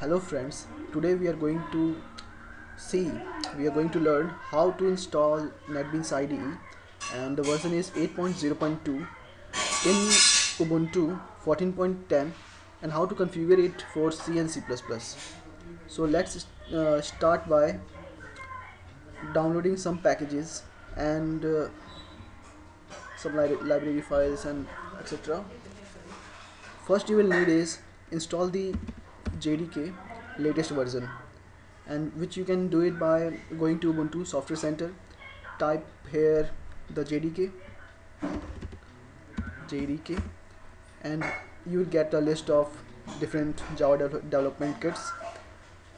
hello friends. Today we are going to see we are going to learn how to install netbeans IDE and the version is 8.0.2 in Ubuntu 14.10 and how to configure it for C and C++ so let's uh, start by downloading some packages and uh, some li library files and etc first you will need is install the JDK latest version and which you can do it by going to Ubuntu Software Center type here the JDK JDK and you will get a list of different Java de development kits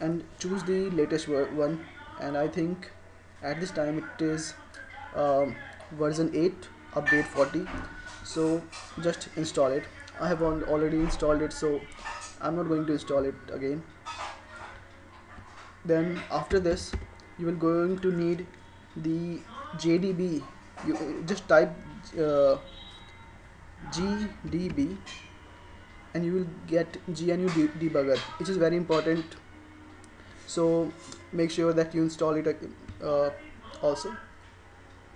and choose the latest one and I think at this time it is um, version 8 update 40 so just install it. I have already installed it so I'm not going to install it again. Then after this you will going to need the GDB you just type uh, GDB and you will get GNU debugger which is very important. So make sure that you install it uh, also.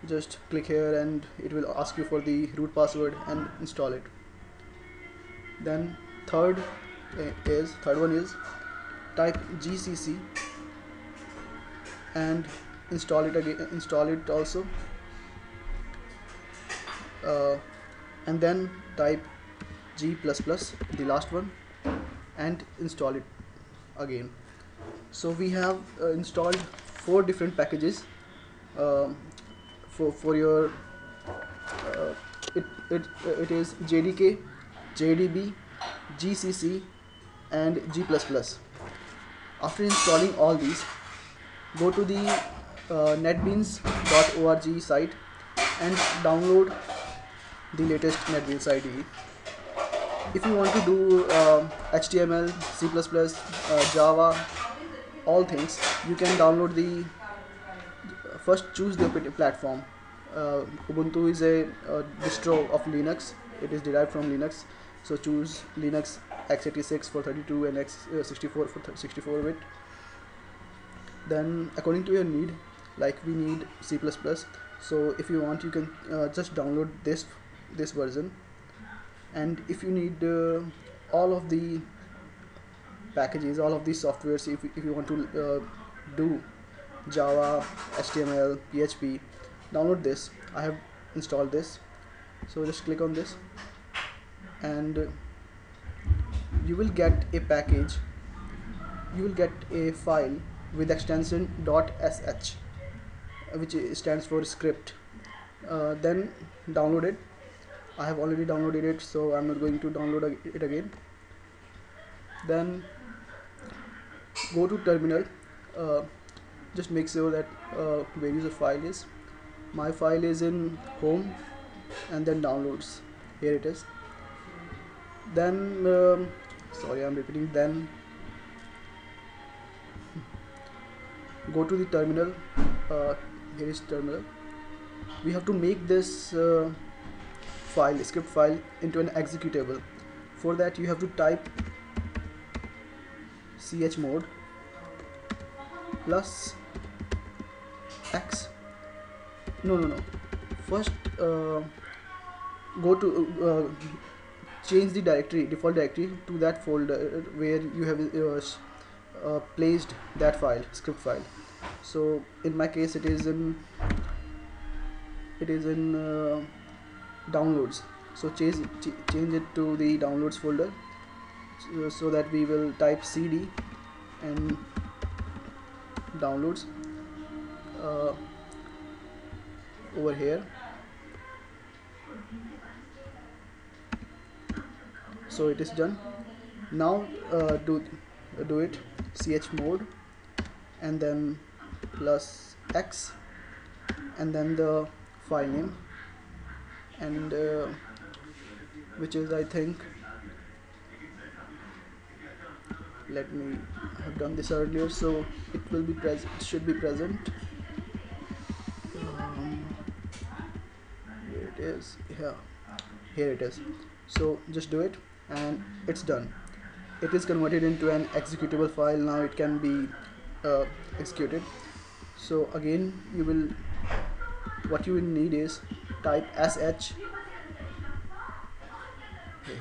Just click here and it will ask you for the root password and install it. Then third is third one is type gcc and install it again install it also. Uh, and then type g++ plus the last one and install it again. So we have uh, installed four different packages. Um, for for your uh, it it it is jdk gdb gcc and G++. After installing all these, go to the uh, netbeans.org site and download the latest NetBeans IDE. If you want to do uh, HTML, C++, uh, Java, all things, you can download the first choose the platform. Uh, Ubuntu is a, a distro of Linux. It is derived from Linux. So choose Linux x86 for 32 and x64 for 64 bit then according to your need like we need C++ so if you want you can uh, just download this this version. And if you need uh, all of the packages all of these softwares if, if you want to uh, do Java HTML PHP download this. I have installed this. So just click on this. And you will get a package you will get a file with extension .sh which stands for script. Uh, then download it. I have already downloaded it so I'm not going to download it again. Then go to terminal. Uh, just make sure that uh, where your file is. My file is in home and then downloads. Here it is. Then um, sorry I'm repeating. Then go to the terminal. Uh, here is terminal. We have to make this uh, file script file into an executable. For that you have to type chmod plus x. No no no. First uh, go to uh, change the directory default directory to that folder where you have uh, uh, placed that file script file. So in my case it is in it is in uh, downloads. So change change it to the downloads folder so, so that we will type cd and downloads uh, over here so it is done. Now uh, do do it. Chmod and then plus x. And then the file name. And uh, which is I think let me have done this earlier. So it will be present should be present. Um, here it is. Yeah. Here it is. So just do it and it's done. It is converted into an executable file. Now it can be uh, executed. So again you will what you will need is type sh.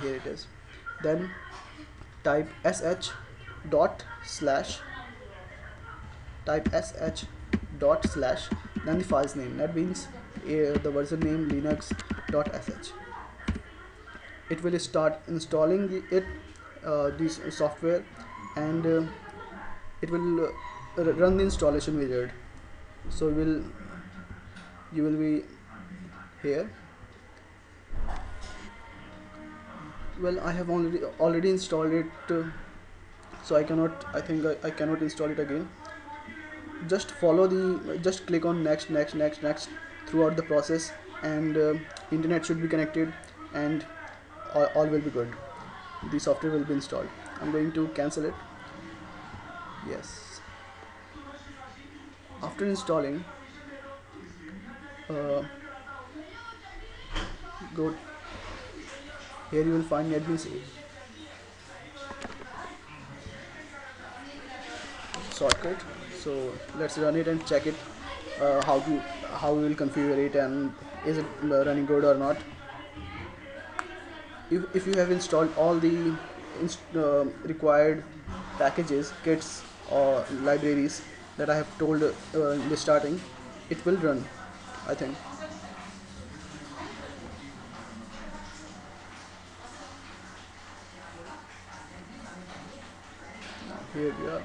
Here it is. Then type sh dot slash type sh dot slash. Then the file's name. That means uh, the version name linux dot sh it will start installing the, it uh, this software and uh, it will uh, run the installation wizard so you will you will be here. Well I have already already installed it uh, so I cannot I think I, I cannot install it again. Just follow the just click on next next next next throughout the process and uh, internet should be connected and all, all will be good. The software will be installed. I'm going to cancel it. Yes. After installing uh, go here you will find admin shortcut. So let's run it and check it uh, how to how we will configure it and is it running good or not if, if you have installed all the inst uh, required packages kits or libraries that I have told uh, in the starting it will run I think. Here we are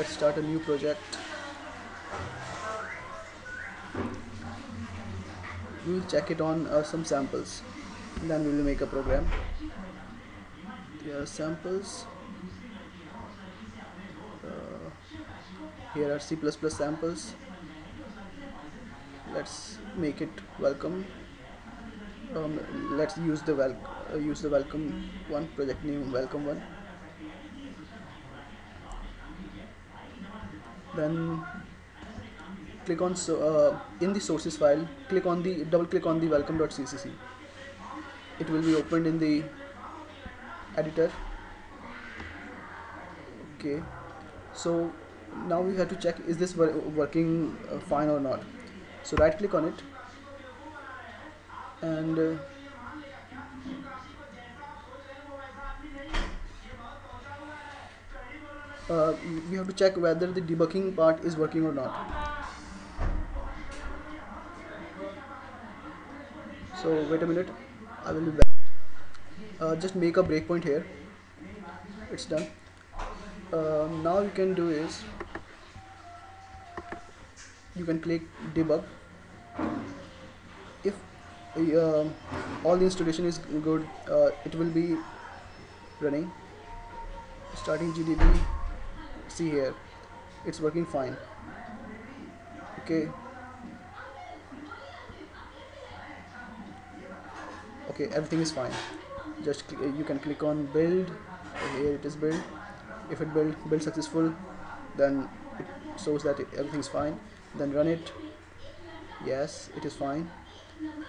let's start a new project. We will check it on uh, some samples. Then we will make a program. There are samples. Uh, here are C++ samples. Let's make it welcome. Um, let's use the wel uh, use the welcome one project name welcome one then click on so uh, in the sources file click on the double click on the welcome.ccc it will be opened in the editor. Okay. So now we have to check is this working uh, fine or not? So right click on it. And uh, uh, we have to check whether the debugging part is working or not. So wait a minute. I will be back. Uh, just make a breakpoint here. It's done. Uh, now you can do is you can click debug. If uh, all the installation is good uh, it will be running. Starting GDB see here. It's working fine. Okay. Okay everything is fine. Just you can click on build. Here it is build. If it build build successful then it shows that everything is fine. Then run it. Yes it is fine.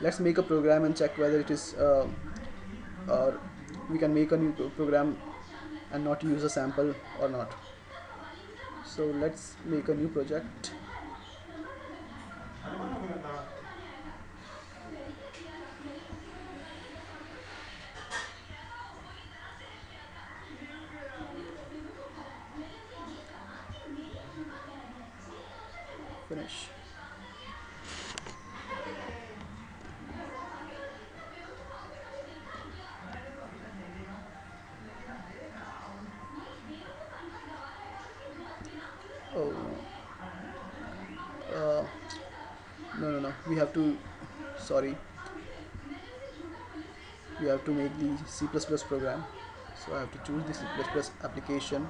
Let's make a program and check whether it is uh, or we can make a new program and not use a sample or not so let's make a new project. Finish have to sorry you have to make the C++ program. So I have to choose the C++ application.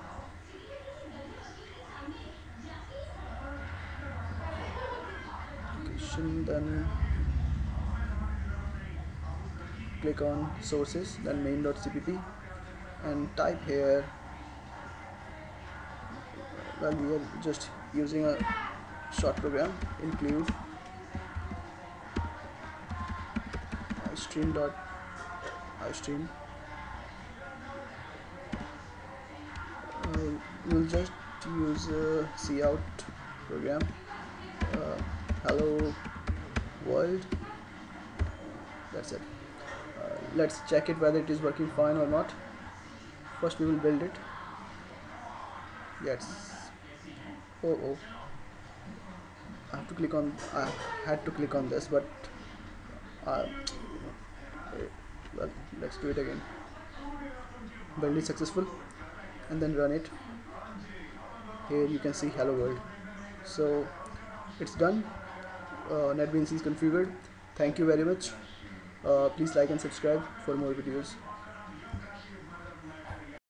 Application then click on sources then main.cpp and type here. Well we are just using a short program include stream dot stream. Uh, we'll just use uh, cout program. Uh, hello world. That's it. Uh, let's check it whether it is working fine or not. First we will build it. Yes. Oh oh. I have to click on I had to click on this but uh, well let's do it again. Build it successful. And then run it. Here you can see hello world. So it's done. Uh, NetBeans is configured. Thank you very much. Uh, please like and subscribe for more videos